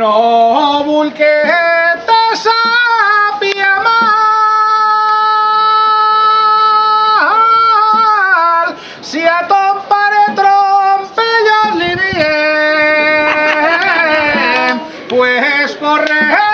No vulqueta sapia mal, si a tompare trompellas li bien, pues corre.